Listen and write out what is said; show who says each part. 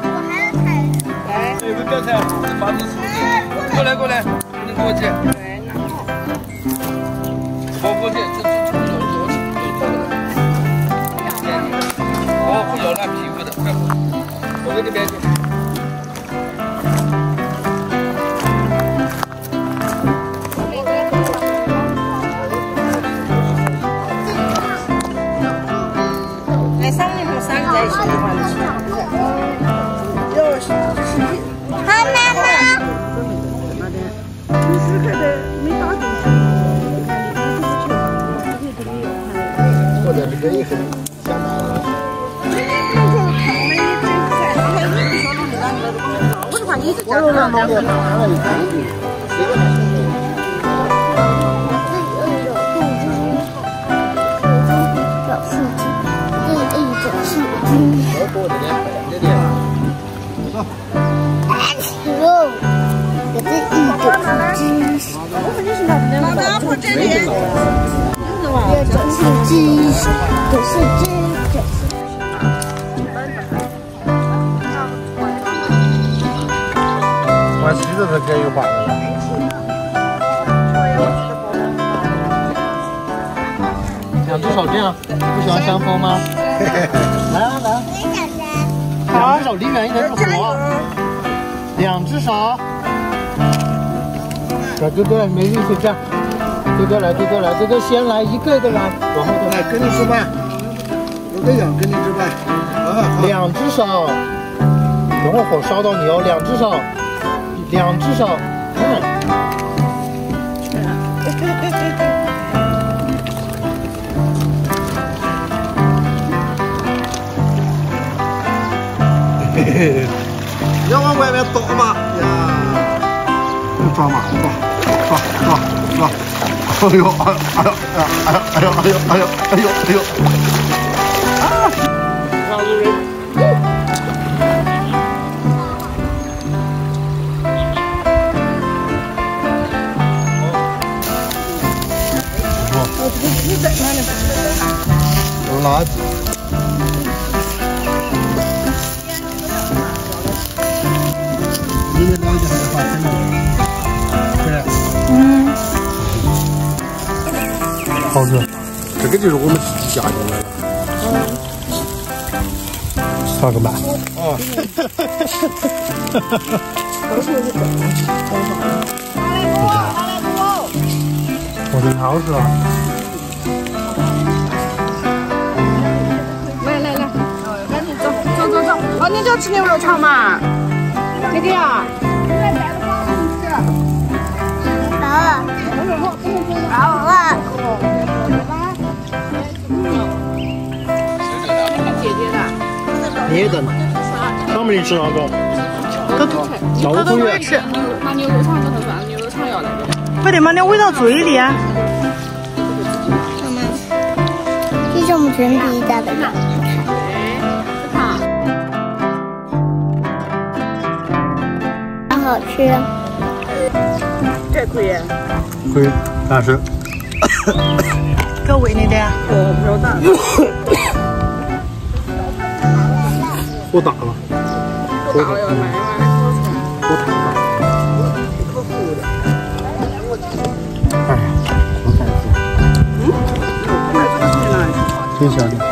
Speaker 1: 我还要踩一个。哎，不要踩！这房子。过
Speaker 2: 来，过来，你跟我去。我，皮肤的，我给你别去。在一起的话，
Speaker 3: 好，妈妈。
Speaker 1: 或者这个也很香嘛。我有两毛钱，拿了一块一，谁我给我这点白的点。
Speaker 2: 妈妈不这里。
Speaker 1: 我媳妇是给有把的了。两只手这样，不喜欢香风吗？来啊来啊！离远一点是火。两只手。小哥哥没意思这样。哥哥来，哥哥来，哥哥先来一个一个来，往后头来跟你吃饭。有个想跟你吃饭。啊，两只手。等会火烧到你哦，两只手。两只手，嘿嘿嘿，要往外面倒吧呀！抓嘛，抓，抓，抓，抓！哎呦，哎呦，哎呦，哎呦，哎呦，哎呦，哎呦，哎呦！啊！让路人。有垃圾。好吃，这个就是我们自己家用的了。上个班。哦。我这好吃啊！
Speaker 2: 来来来，赶紧走走走走。哦，你就吃牛肉肠嘛？那个呀？
Speaker 1: 你也等，上面你吃哪个？
Speaker 4: 都都都可以吃。
Speaker 2: 拿牛肉肠就是算牛肉肠要那个。
Speaker 4: 快点把那味道嘴里啊！
Speaker 3: 这是我们全皮家的肉。好吃。
Speaker 2: 这可以。
Speaker 1: 可以，但是
Speaker 4: 够味你的。
Speaker 2: 我，不要打。
Speaker 1: 火大了，
Speaker 2: 不打了要慢慢的烤出来。
Speaker 1: 火太大。哎，我感觉。
Speaker 2: 嗯，快这个去哪里？
Speaker 1: 挺香的。